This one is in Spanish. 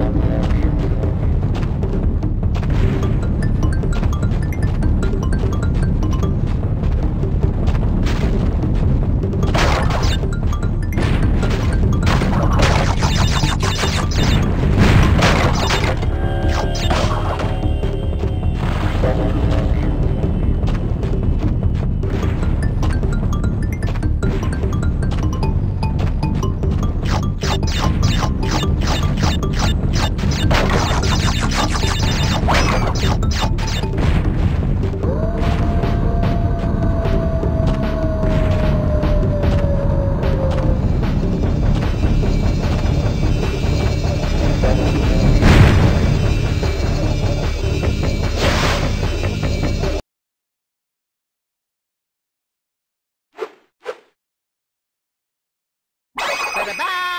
Thank you. Bye.